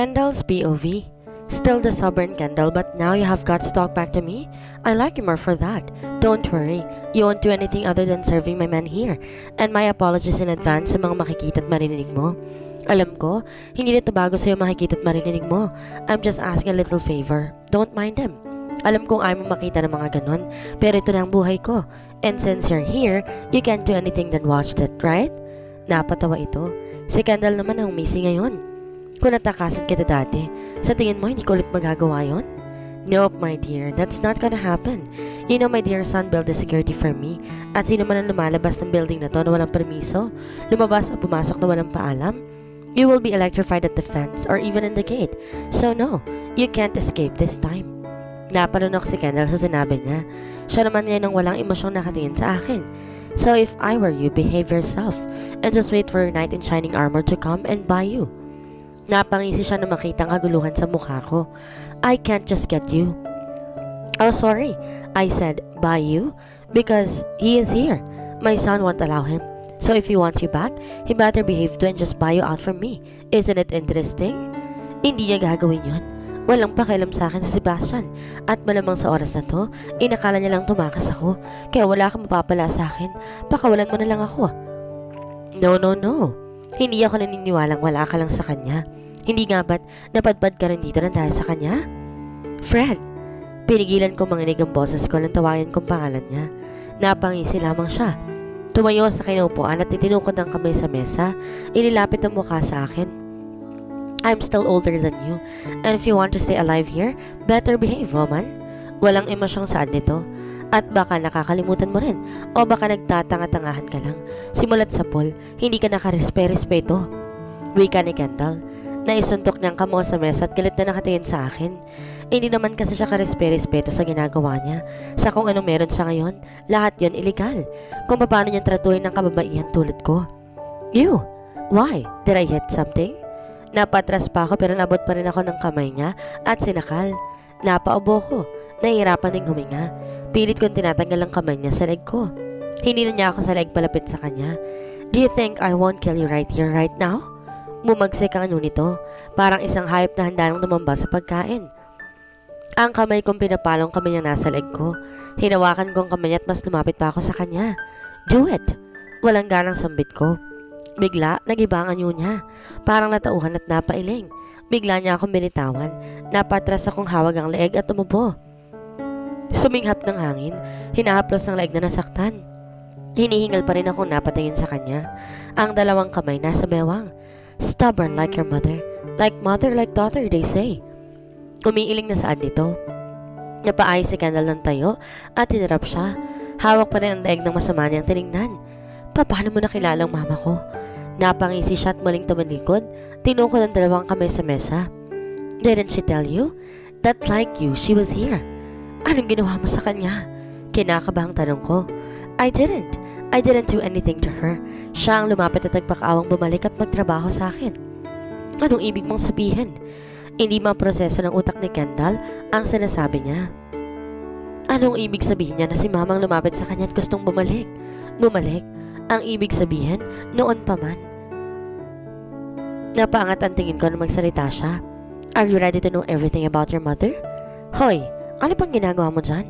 Kendall's POV. Still the stubborn Kendall, but now you have got to talk back to me? I like you more for that. Don't worry, you won't do anything other than serving my man here. And my apologies in advance sa mga makikita at marinig mo. Alam ko, hindi nito bago sa'yo makikita at marinig mo. I'm just asking a little favor. Don't mind them. Alam kong ayaw mo makita ng mga ganon, pero ito na ang buhay ko. And since you're here, you can't do anything than watch it, right? Napatawa ito. Si Kendall naman ang umisi ngayon. Kung natakasan kita dati, sa tingin mo hindi ko ulit magagawa yon? Nope, my dear. That's not gonna happen. You know, my dear son built the security for me. At sino man ang lumalabas ng building na to na walang permiso, lumabas o pumasok na walang paalam, you will be electrified at the fence or even in the gate. So no, you can't escape this time. Napalunok si Kendall sa sinabi niya. Siya naman ngayon ang walang emosyong nakatingin sa akin. So if I were you, behave yourself and just wait for your knight in shining armor to come and buy you. Napangisi siya na makita ang kaguluhan sa mukha ko. I can't just get you. Oh, sorry. I said, buy you? Because he is here. My son won't allow him. So if he wants you back, he better behave to and just buy you out from me. Isn't it interesting? Hindi niya gagawin yon. Walang pakialam sa akin si Sebastian. At malamang sa oras na to, inakala niya lang tumakas ako. Kaya wala kang mapapala sa akin. Pakawalan mo na lang ako. No, no, no. Hindi ako naniniwalang wala ka lang sa kanya. Hindi nga ba't napadpad ka rin dito ng dahil sa kanya? Fred! Pinigilan ko manginig ang boses ko nang tawagan kong pangalan niya. Napangisi lamang siya. Tumayo sa kinaupuan at itinukod ang kamay sa mesa, inilapit ang mukha sa akin. I'm still older than you, and if you want to stay alive here, better behave, woman. Walang emosyong saan nito. At baka nakakalimutan mo rin, o baka nagtatanga-tangahan ka lang. Simulat sa Paul, hindi ka nakarespe-respeto. Wika ni Kendall. Naisuntok niyang kamo sa mesa at galit na nakatingin sa akin. Hindi naman kasi siya karespe-respeto sa ginagawa niya. Sa kung ano meron siya ngayon, lahat yon illegal. Kung paano niya tratuhin ng kababaihan tulad ko. You, why? Did I hit something? Napatras pa ako pero nabot pa rin ako ng kamay niya at sinakal. Napaubo ko. Nahihirapan ding huminga. Pilit kong tinatanggal ang kamay niya sa leg ko. Hindi na niya ako sa leg palapit sa kanya. Do you think I won't kill you right here, right now? Mumagsik ang ano nito, parang isang hayop na handa nang tumamba sa pagkain. Ang kamay kong pinapalong kami niya nasa leg ko. Hinawakan ko ang kamay niya at mas lumapit pa ako sa kanya. Do it! Walang ganang sambit ko. Bigla, nagiba ang niya. Parang natauhan at napailing. Bigla niya akong binitawan. Napatras akong hawag ang leeg at umubo. Suminghap ng hangin, hinahaplos ang leeg na nasaktan. Hinihingal pa rin akong napatingin sa kanya. Ang dalawang kamay nasa bewang. Stubborn like your mother. Like mother, like daughter, they say. Umiiling na saan nito. Napaayos si Kendall ng tayo at tinirap siya. Hawak pa rin ang daig ng masama niyang tinignan. Paano mo nakilala ang mama ko? Napangisi siya at maling tumalikod. Tinukod ang dalawang kamay sa mesa. Didn't she tell you? That like you, she was here. Anong ginawa mo sa kanya? Kinakabahang tanong ko. I didn't. I didn't do anything to her. Siya ang lumapit at nagpakaawang bumalik at magtrabaho sa akin. Anong ibig mong sabihin? Hindi mga proseso ng utak ni Kendall ang sinasabi niya. Anong ibig sabihin niya na si mamang lumapit sa kanya at gustong bumalik? Bumalik? Ang ibig sabihin, noon pa man. Napaangat ang tingin ko na magsalita siya. Are you ready to know everything about your mother? Hoy, ano pang ginagawa mo dyan?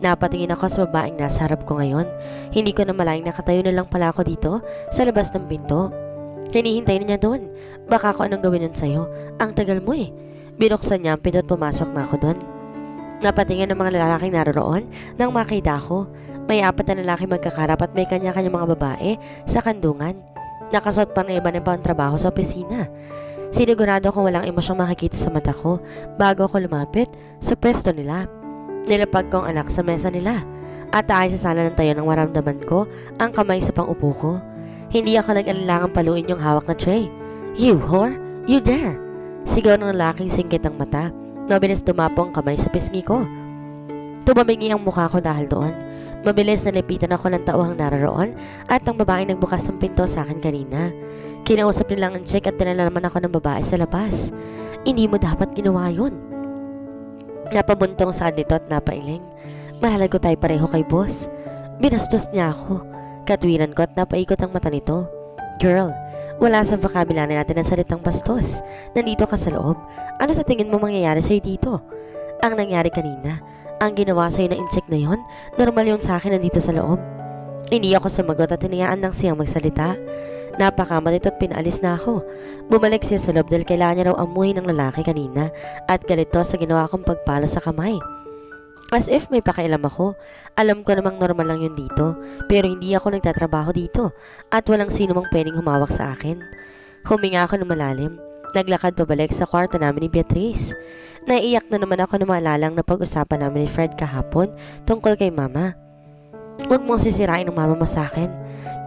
Napatingin ako sa babaeng nasa harap ko ngayon. Hindi ko na malayang nakatayo na lang pala ako dito sa labas ng pinto. Hinihintay na niya doon. Baka ako anong gawin nun sa'yo. Ang tagal mo eh. Binuksan niya ang pinto at pumasok na ako doon. Napatingin ng mga lalaking naroroon nang makita ko. May apat na lalaki magkakarap at may kanya-kanya mga babae sa kandungan. Nakasuot pa ng iba ng pang trabaho sa opisina. Sinigurado kong walang emosyong makikita sa mata ko bago ako lumapit sa pwesto nila. Nilapag ko ang anak sa mesa nila at ayos sa sala ng tayo nang maramdaman ko ang kamay sa pangupo ko. Hindi ako nag-alalangang paluin yung hawak na tray. You whore! You dare! Sigaw ng lalaking singkit ang mata. Mabilis dumapo ang kamay sa pisngi ko. Tumabingi ang mukha ko dahil doon. Mabilis nalipitan ako ng tauhang naroroon at ang babaeng nagbukas ng pinto sa akin kanina. Kinausap nilang ang check at tinala ako ng babae sa labas. Hindi mo dapat ginawa yun. Napabuntong sa nito at napailing. Malalago tayo pareho kay boss. Binastos niya ako. Katwiran ko at napaikot ang mata nito. Girl, Wala sa vocabulary natin ang salitang bastos. Nandito ka sa loob. Ano sa tingin mo mangyayari sa'yo dito? Ang nangyari kanina, ang ginawa sa'yo ng incheck na yon, normal yung sa akin nandito sa loob. Hindi ako sumagot at tinayaan ng siyang magsalita. Napakamat at pinaalis na ako. Bumalik siya sa loob dahil kailangan niya raw amuhin ng lalaki kanina at galito sa ginawa kong pagpalo sa kamay. As if may pakialam ako. Alam ko namang normal lang yun dito, pero hindi ako nagtatrabaho dito at walang sino mang pwedeng humawak sa akin. Huminga ako ng malalim. Naglakad pabalik sa kwarto namin ni Beatrice. Naiiyak na naman ako na maalalang na pag-usapan namin ni Fred kahapon tungkol kay mama. Huwag mong sisirain ang mama mo sa akin.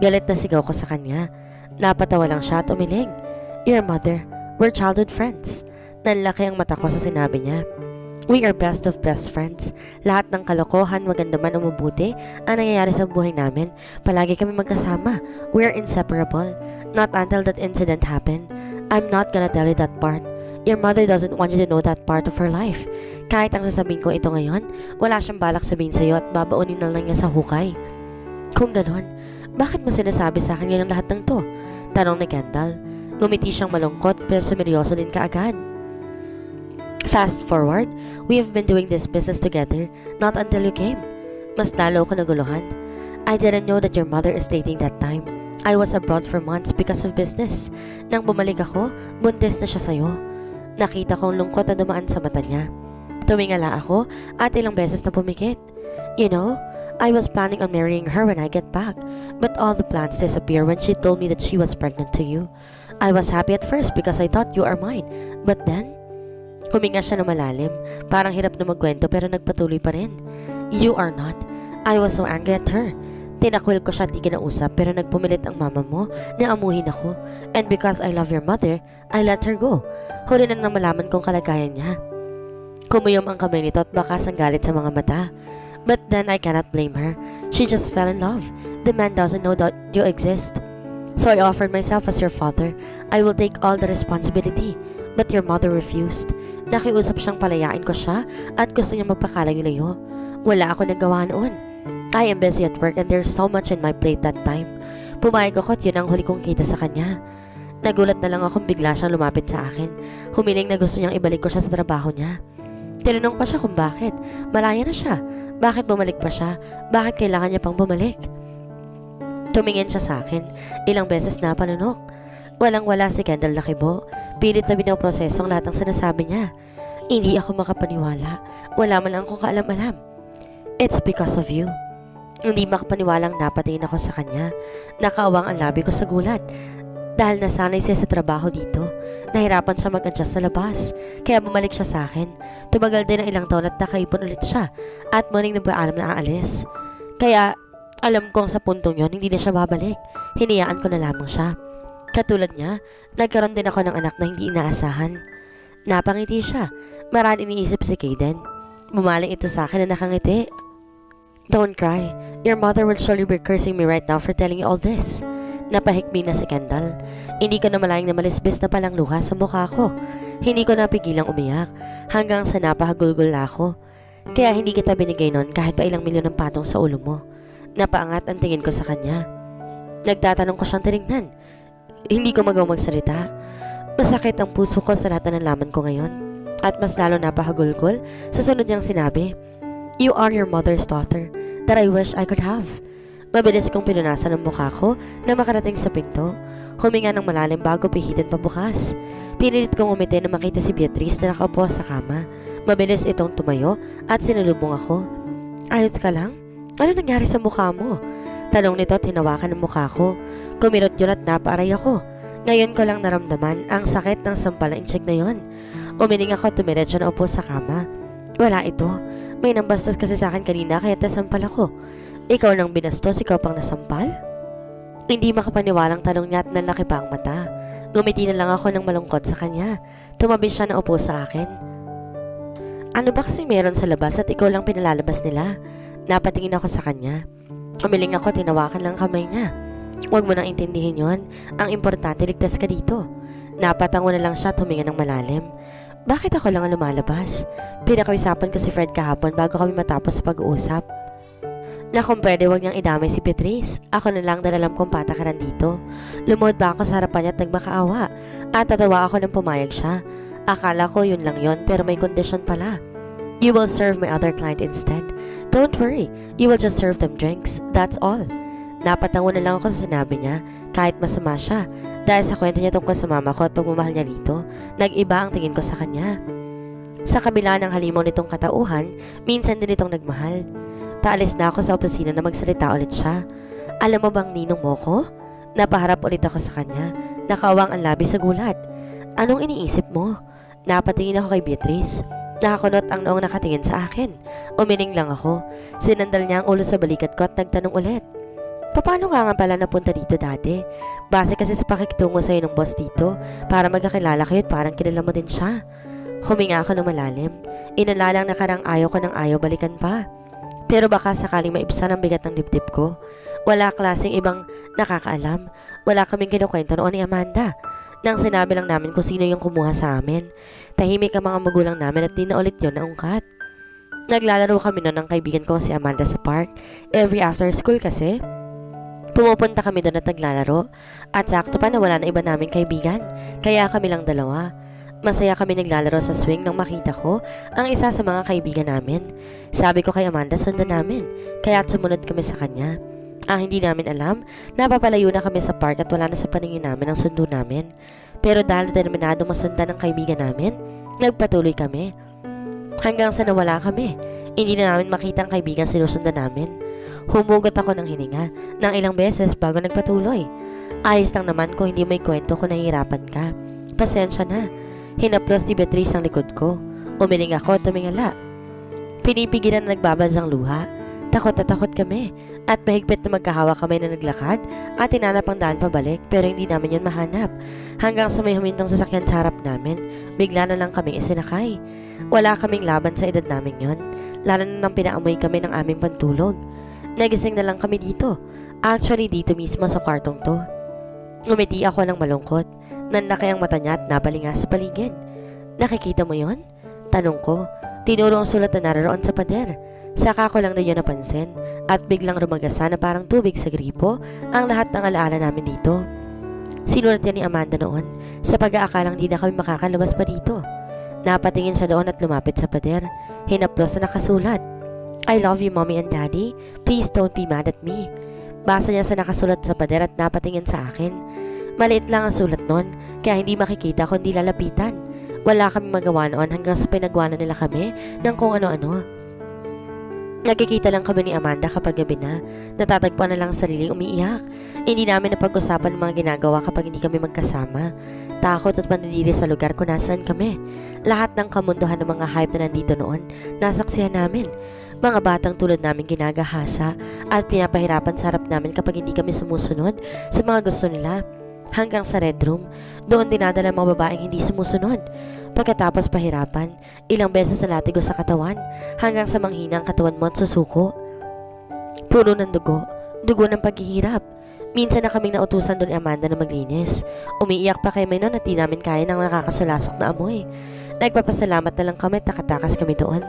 Galit na sigaw ko sa kanya. Napatawa lang siya at umiling. Your mother, we're childhood friends. Nanlaki ang mata ko sa sinabi niya. We are best of best friends. Lahat ng kalokohan, maganda man o mabuti, ang nangyayari sa buhay namin, palagi kami magkasama. We are inseparable. Not until that incident happened. I'm not gonna tell you that part. Your mother doesn't want you to know that part of her life. Kahit ang sasabihin ko ito ngayon, wala siyang balak sabihin sa'yo at babaunin na lang niya sa hukay. Kung ganon, bakit mo sinasabi sa akin ngayon lahat ng to? Tanong ni Kendall. Ngumiti siyang malungkot pero sumeryoso din kaagad. Fast forward, we have been doing this business together, not until you came. Mas lalo ko naguluhan. I didn't know that your mother is dating that time. I was abroad for months because of business. Nang bumalik ako, buntis na siya sa'yo. Nakita kong lungkot na dumaan sa mata niya. Tumingala ako at ilang beses na pumikit. You know, I was planning on marrying her when I get back, but all the plans disappeared when she told me that she was pregnant to you. I was happy at first because I thought you are mine, but then Huminga siya na malalim. Parang hirap na magkwento pero nagpatuloy pa rin. You are not. I was so angry at her. Tinakwil ko siya at di kinausap pero nagpumilit ang mama mo na amuhin ako. And because I love your mother, I let her go. Huli na nang malaman kong kalagayan niya. Kumuyom ang kamay nito at bakas ang galit sa mga mata. But then I cannot blame her. She just fell in love. The man doesn't know that you exist. So I offered myself as your father. I will take all the responsibility. But your mother refused. Nakiusap siyang palayain ko siya at gusto niya magpakalayo-layo. Wala ako nagawa noon. I am busy at work and there's so much in my plate that time. Pumayag ako at yun ang huli kong kita sa kanya. Nagulat na lang akong bigla siyang lumapit sa akin. Humiling na gusto niyang ibalik ko siya sa trabaho niya. Tinanong pa siya kung bakit. Malaya na siya. Bakit bumalik pa siya? Bakit kailangan niya pang bumalik? Tumingin siya sa akin. Ilang beses na panunok. Walang-wala si Kendall Lakibo. Pilit na binoproseso ang lahat ng sinasabi niya. Hindi ako makapaniwala. Wala man lang akong kaalam-alam. It's because of you. Hindi makapaniwalang napatingin ako sa kanya. Nakaawang ang labi ko sa gulat. Dahil nasanay siya sa trabaho dito, nahirapan siya mag-adjust sa labas. Kaya bumalik siya sa akin. Tumagal din ng ilang taon at nakaipon ulit siya. At muling nagpaalam na aalis. Kaya alam kong sa puntong yon hindi na siya babalik. Hiniyaan ko na lamang siya. Katulad niya, nagkaroon din ako ng anak na hindi inaasahan. Napangiti siya. Maraan iniisip si Kaden. Bumaling ito sa akin na nakangiti. Don't cry. Your mother will surely be cursing me right now for telling you all this. Napahikbi na si Kendall. Hindi ko na malayang na malisbis na palang luha sa mukha ko. Hindi ko napigilang umiyak hanggang sa napahagulgol na ako. Kaya hindi kita binigay nun kahit pa ilang milyon ng patong sa ulo mo. Napaangat ang tingin ko sa kanya. Nagtatanong ko siyang tinignan. Hindi ko magaw magsalita. Masakit ang puso ko sa lahat na nalaman ko ngayon. At mas lalo napahagulgol sa sunod niyang sinabi, You are your mother's daughter that I wish I could have. Mabilis kong pinunasan ang mukha ko na makarating sa pinto. Huminga ng malalim bago pihitin pa bukas. Pinilit kong umiti na makita si Beatrice na nakaupo sa kama. Mabilis itong tumayo at sinulubong ako. Ayos ka lang? Ano nangyari sa mukha mo? Tanong nito tinawakan ng mukha ko. Kumilot yun at napaaray ako. Ngayon ko lang naramdaman ang sakit ng sampalang incheck na yon. Umiling ako at tumiretso na upo sa kama. Wala ito. May nambastos kasi sa akin kanina kaya tasampal ako. Ikaw nang binastos, ikaw pang nasampal? Hindi makapaniwalang tanong niya at nalaki pa ang mata. Ngumiti na lang ako ng malungkot sa kanya. Tumabi siya na upo sa akin. Ano ba kasi meron sa labas at ikaw lang pinalalabas nila? Napatingin ako sa kanya. Umiling ako, tinawakan lang kamay niya. Huwag mo nang intindihin yon. Ang importante, ligtas ka dito. Napatango na lang siya at huminga ng malalim. Bakit ako lang ang lumalabas? Pinakawisapan ko si Fred kahapon bago kami matapos sa pag-uusap. Na kung pwede wag niyang idamay si Beatrice. Ako na lang dahil alam kong patakaran dito. Lumuhod ba ako sa harapan niya at nagmakaawa? At tatawa ako nang pumayag siya. Akala ko yun lang yon pero may kondisyon pala. You will serve my other client instead. Don't worry, you will just serve them drinks. That's all. Napatango na lang ako sa sinabi niya kahit masama siya. Dahil sa kwento niya tungkol sa mama ko at pagmamahal niya rito, nag-iba ang tingin ko sa kanya. Sa kabila ng halimaw nitong katauhan, minsan din itong nagmahal. Paalis na ako sa opisina na magsalita ulit siya. Alam mo bang ninong mo ko? Napaharap ulit ako sa kanya. Nakawang ang labi sa gulat. Anong iniisip mo? Napatingin ako kay Beatrice. Nakakunot ang noong nakatingin sa akin. Umining lang ako. Sinandal niya ang ulo sa balikat ko at nagtanong ulit. Paano nga nga pala napunta dito dati? Base kasi sa pakikitungo sa'yo ng boss dito para magkakilala kayo at parang kilala mo din siya. Huminga ako ng malalim. Inalalang na karang ayaw ko ng ayaw balikan pa. Pero baka sakaling maibsan ang bigat ng dibdib ko. Wala klaseng ibang nakakaalam. Wala kaming kinukwento noon ni Amanda. Nang sinabi lang namin kung sino yung kumuha sa amin. Tahimik ang mga magulang namin at di na ulit yun naungkat. Naglalaro kami noon ng kaibigan ko si Amanda sa park. Every after school kasi. Pumupunta kami doon at naglalaro. At sakto pa na wala na iba naming kaibigan. Kaya kami lang dalawa. Masaya kami naglalaro sa swing nang makita ko ang isa sa mga kaibigan namin. Sabi ko kay Amanda sundan namin, kaya sumunod kami sa kanya. Ang hindi namin alam, napapalayo na kami sa park at wala na sa paningin namin ang sundo namin. Pero dahil determinado masundan ng kaibigan namin, nagpatuloy kami. Hanggang sa nawala kami, hindi na namin makita ang kaibigan sinusundan namin. Humugot ako ng hininga ng ilang beses bago nagpatuloy. Ayos lang naman kung hindi may kwento kung nahihirapan ka. Pasensya na. Hinaplos ni Beatrice ang likod ko. Umiling ako at tumingala. Pinipigilan na nagbabansang luha. Takot at takot kami. At mahigpit na magkahawa kami na naglakad at tinanap ang daan pabalik pero hindi namin yun mahanap. Hanggang sa may humintong sasakyan sa harap namin, bigla na lang kaming isinakay. Wala kaming laban sa edad namin yon, lalo na nang pinaamoy kami ng aming pantulog. Nagising na lang kami dito. Actually, dito mismo sa kwartong to. Umiti ako ng malungkot. Nanlaki ang mata niya at nabalinga sa paligid. Nakikita mo yon? Tanong ko. Tinuro ang sulat na naroon sa pader. Saka ko lang na yun napansin at biglang rumagasa na parang tubig sa gripo ang lahat ng alaala namin dito. Sinulat yan ni Amanda noon sa pag-aakalang di na kami makakalabas pa dito. Napatingin siya doon at lumapit sa pader. Hinaplos na nakasulat. I love you mommy and daddy. Please don't be mad at me. Basa niya sa nakasulat sa pader at napatingin sa akin. Maliit lang ang sulat noon, kaya hindi makikita kundi lalapitan. Wala kami magawa noon hanggang sa pinagawa na nila kami ng kung ano-ano. Nagkikita lang kami ni Amanda kapag gabi na. Natatagpuan na lang ang sariling umiiyak. Hindi namin napag-usapan ang mga ginagawa kapag hindi kami magkasama. Takot at pandidiri sa lugar kung nasaan kami. Lahat ng kamunduhan ng mga hype na nandito noon, nasaksihan namin. Mga batang tulad namin ginagahasa at pinapahirapan sa harap namin kapag hindi kami sumusunod sa mga gusto nila. Hanggang sa red room, doon dinadala ang mga babaeng hindi sumusunod. Pagkatapos pahirapan, ilang beses na latigo sa katawan hanggang sa manghina ang katawan mo at susuko. Puro ng dugo, dugo ng paghihirap. Minsan na kaming nautusan doon ni Amanda na maglinis. Umiiyak pa kay Maynon at di namin kaya ng nakakasalasok na amoy. Nagpapasalamat na lang kami at nakatakas kami doon.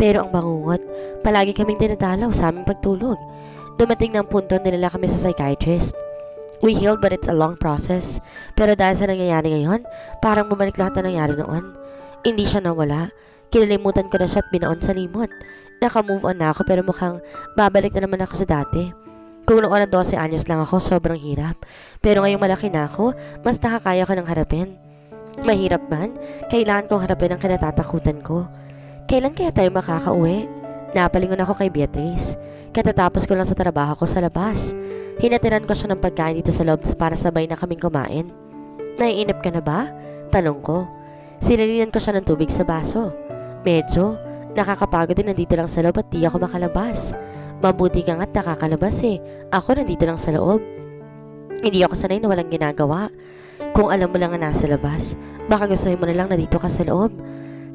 Pero ang bangungot, palagi kaming dinadalaw sa aming pagtulog. Dumating ng punto nilala kami sa psychiatrist. We healed but it's a long process. Pero dahil sa nangyayari ngayon, parang bumalik lahat na nangyari noon. Hindi siya nawala. Kinalimutan ko na siya at binaon sa limot. Naka-move on na ako pero mukhang babalik na naman ako sa dati. Kung noon na 12 anyos lang ako, sobrang hirap. Pero ngayong malaki na ako, mas nakakaya ko ng harapin. Mahirap man, kailangan kong harapin ang kinatatakutan ko. Kailan kaya tayo makakauwi? Napalingon ako kay Beatrice. Katatapos ko lang sa trabaho ko sa labas. Hinatiran ko siya ng pagkain dito sa loob para sabay na kaming kumain. Naiinip ka na ba? Tanong ko. Sinalinan ko siya ng tubig sa baso. Medyo, nakakapagod din nandito lang sa loob at di ako makalabas. Mabuti ka nga't nakakalabas eh. Ako nandito lang sa loob. Hindi ako sanay na walang ginagawa. Kung alam mo lang na nasa labas, baka gustuhin mo na lang na dito ka sa loob.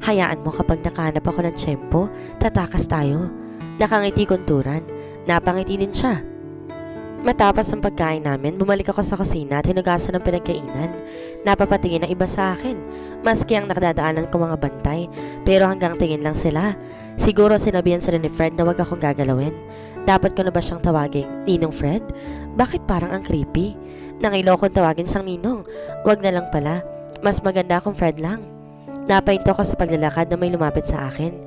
Hayaan mo kapag nakahanap ako ng tiyempo, tatakas tayo. Nakangiti kunturan. Napangiti din siya. Matapos ang pagkain namin, bumalik ako sa kusina at hinugasan ng pinagkainan. Napapatingin ng iba sa akin, maski ang nakadadaanan ko mga bantay, pero hanggang tingin lang sila. Siguro sinabihan sila ni Fred na wag akong gagalawin. Dapat ko na ba siyang tawaging Ninong Fred? Bakit parang ang creepy? Nangilo kong tawagin sang Ninong. Wag na lang pala. Mas maganda akong Fred lang. Napahinto ko sa paglalakad na may lumapit sa akin.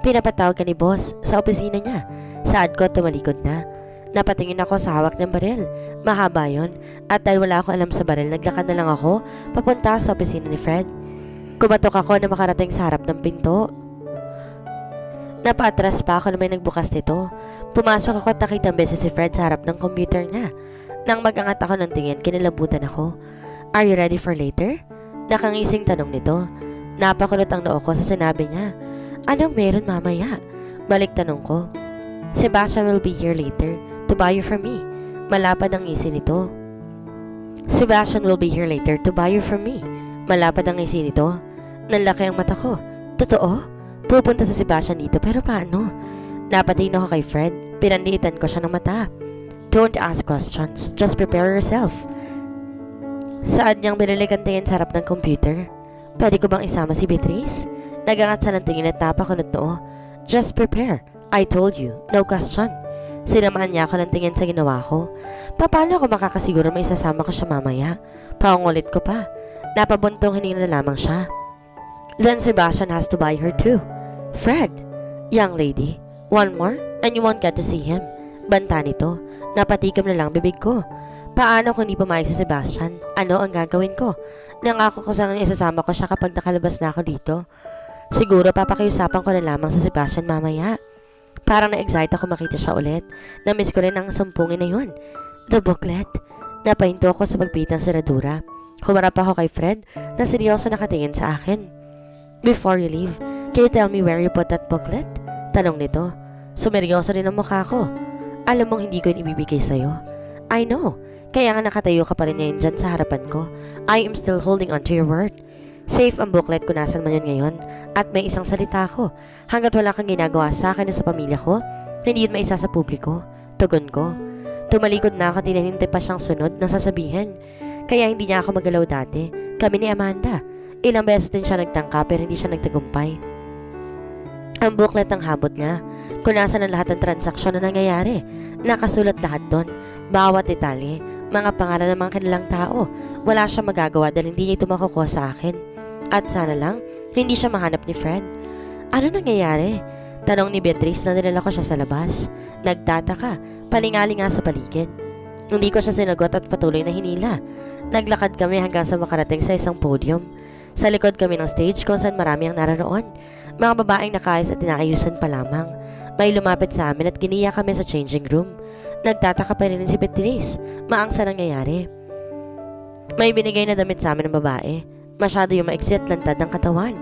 Pinapatawag ka ni boss sa opisina niya. Saad ko tumalikod na. Napatingin ako sa hawak ng baril. Mahaba yon. At dahil wala ako alam sa baril, naglakad na lang ako papunta sa opisina ni Fred. Kumatok ako na makarating sa harap ng pinto. Napaatras pa ako na may nagbukas nito. Pumasok ako at nakita beses si Fred sa harap ng computer niya. Nang magangat ako ng tingin, kinilabutan ako. Are you ready for later? Nakangising tanong nito. Napakulot ang noo ko sa sinabi niya. Anong meron mamaya? Balik tanong ko. Sebastian will be here later to buy you from me. Malapad ang ngisi nito. Sebastian will be here later to buy you from me. Malapad ang ngisi nito. Nanlaki ang mata ko. Totoo? Pupunta sa Sebastian dito pero paano? Napatingin ako kay Fred. Pinanliitan ko siya ng mata. Don't ask questions. Just prepare yourself. Saan niyang binalikan tingin sa harap ng computer? Pwede ko bang isama si Beatrice? Nagangat sa ng tingin at tapakunot noo. Just prepare. I told you. No question. Sinamahan niya ako ng tingin sa ginawa ko. Paano ako makakasiguro may isasama ko siya mamaya? Paungulit ko pa. Napabuntong hininga na lamang siya. Then Sebastian has to buy her too. Fred! Young lady, one more and you won't get to see him. Banta nito. Napatikam na lang bibig ko. Paano kung di pumayag si Sebastian? Ano ang gagawin ko? Nangako ko sa kanya isasama ko siya kapag nakalabas na ako dito. Siguro papakiusapan ko na lamang sa Sebastian mamaya. Parang na-excite ako makita siya ulit. Na-miss ko rin ang sumpungin na yun. The booklet. Napahinto ako sa pagpitang seradura. Humarap ako kay Fred na seryoso nakatingin sa akin. Before you leave, can you tell me where you put that booklet? Tanong nito. Sumeryoso rin ang mukha ko. Alam mong hindi ko yun ibibigay sa'yo. I know. Kaya nga nakatayo ka pa rin ngayon dyan sa harapan ko. I am still holding on to your word. Safe ang booklet kung nasan man yun ngayon. At may isang salita ko. Hanggat wala kang ginagawa sa akin at sa pamilya ko, hindi yun maisa sa publiko. Tugon ko. Tumalikod na ako tinahintay pa siyang sunod na sasabihin. Kaya hindi niya ako magalaw dati. Kami ni Amanda. Ilang beses din siya nagtangka pero hindi siya nagtagumpay. Ang booklet ang habot niya. Kung nasan ang lahat ng transaksyon na nangyayari. Nakasulat lahat doon. Bawat detalye. Mga pangalan ng mga kanilang tao. Wala siyang magagawa dahil hindi niya ito makukuha sa akin. At sana lang, hindi siya mahanap ni Fred. Ano nangyayari? Tanong ni Beatrice na nilala ko siya sa labas. Nagtataka, palingali nga sa paligid. Hindi ko siya sinagot at patuloy na hinila. Naglakad kami hanggang sa makarating sa isang podium. Sa likod kami ng stage kung saan marami ang naroon. Mga babaeng nakaayos at inaayusan pa lamang. May lumapit sa amin at giniya kami sa changing room. Nagtataka pa rin si Beatrice. Maangsa nangyayari. May binigay na damit sa amin ng babae. Masyado yung maiksi at lantad ng katawan.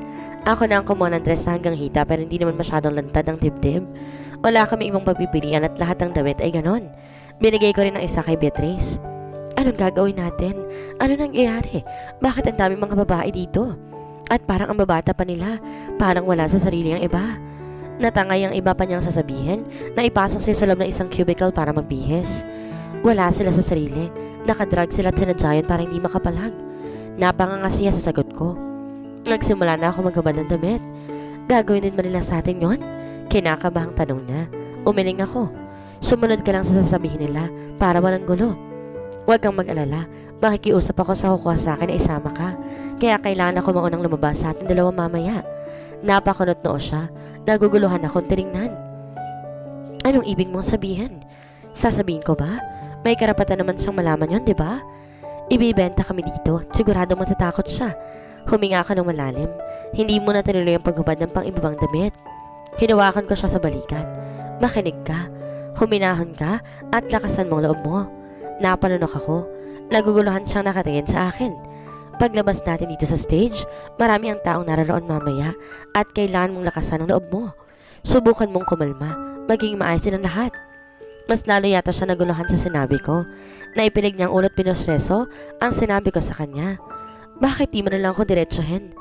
Ako na ang kumuha ng dress hanggang hita pero hindi naman masyadong lantad ang dibdib. Wala kami ibang pagpipilian at lahat ng damit ay ganon. Binigay ko rin ang isa kay Beatrice. Anong gagawin natin? Ano nangyayari? Bakit ang dami mga babae dito? At parang ang babata pa nila, parang wala sa sarili ang iba. Natangay ang iba pa niyang sasabihin na ipasok siya sa loob ng isang cubicle para magbihis. Wala sila sa sarili, nakadrag sila at sinadya para hindi makapalag. Napanganga siya sa sagot ko. Nagsimula na ako maghabad ng damit. Gagawin din ba nila sa atin yon? Kinakabahang tanong niya. Umiling ako. Sumunod ka lang sa sasabihin nila para walang gulo. Huwag kang mag-alala. Makikiusap ako sa kukuha sa akin na isama ka. Kaya kailangan ako maunang lumabas sa ating dalawa mamaya. Napakunot noo siya. Naguguluhan akong tinignan. Anong ibig mong sabihin? Sasabihin ko ba? May karapatan naman siyang malaman yon, di ba? Ibibenta kami dito. Sigurado matatakot siya. Huminga ka ng malalim. Hindi mo na tinuloy ang paghubad ng pang-ibabang damit. Hinawakan ko siya sa balikat. Makinig ka. Huminahon ka at lakasan mong loob mo. Napanunok ako. Naguguluhan siyang nakatingin sa akin. Paglabas natin dito sa stage, marami ang taong naroon mamaya at kailangan mong lakasan ang loob mo. Subukan mong kumalma, maging maayos ang lahat. Mas lalo yata siya naguluhan sa sinabi ko. Naipilig niyang ulot pinosreso ang sinabi ko sa kanya. Bakit di mo na lang ako diretsuhin?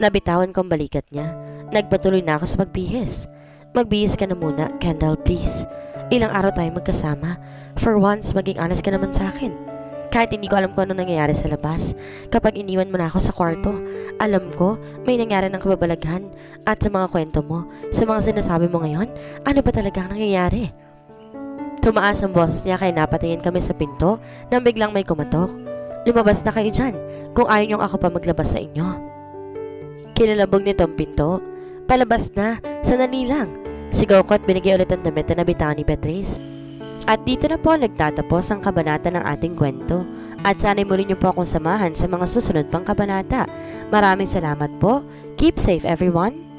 Nabitawan ko ang balikat niya. Nagpatuloy na ako sa pagbihis. Magbihis ka na muna, Kendall, please. Ilang araw tayo magkasama. For once, maging honest ka naman sa akin. Kahit hindi ko alam kung ano nangyayari sa labas. Kapag iniwan mo na ako sa kwarto, alam ko may nangyari ng kababalaghan. At sa mga kwento mo, sa mga sinasabi mo ngayon, ano ba talaga ang nangyayari? Tumaas ang boses niya kaya napatingin kami sa pinto nang biglang may kumatok. Lumabas na kayo dyan kung ayaw niyong ako pa maglabas sa inyo. Kinalabog nito ang pinto. Palabas na, sanali lang. Sigaw ko at binigay ulit ang damit na nabitawan ni Beatrice. At dito na po nagtatapos ang kabanata ng ating kwento. At sana'y muli niyo po akong samahan sa mga susunod pang kabanata. Maraming salamat po. Keep safe everyone.